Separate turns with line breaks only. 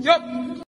立